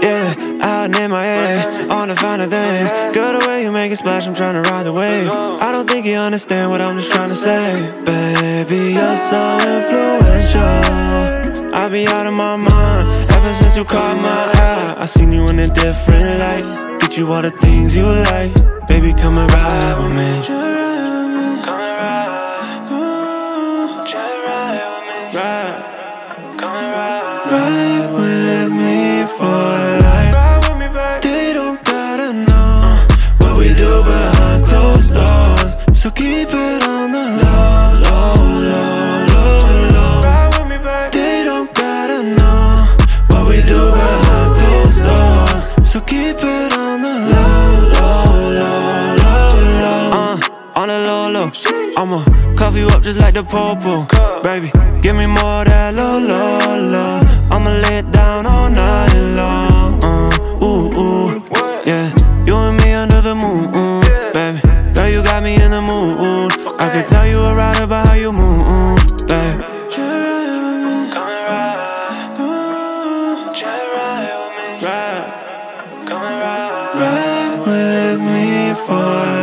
Yeah, out in my head, on the finer things Girl, the way you make it splash, I'm trying to ride the wave. I don't think you understand what I'm just trying to say. Baby, you're so influential. I be out of my mind, ever since you caught my eye. I seen you in a different light. Get you all the things you like. Baby, ride with me for life. Ride with me, babe. They don't gotta know What we do behind closed doors. So keep it on the low, low, low, low, low. Ride with me, babe. They don't gotta know What we do behind closed doors. So keep it on the low, low, low, low, low. Uh, on the low, low. I'ma cuff you up just like the popo Baby, give me more that low, low, low I'ma lay it down all night long. Uh, ooh, ooh, yeah. You and me under the moon, baby. Girl, you got me in the mood. I could tell you a ride about how you move, baby. Ride with me for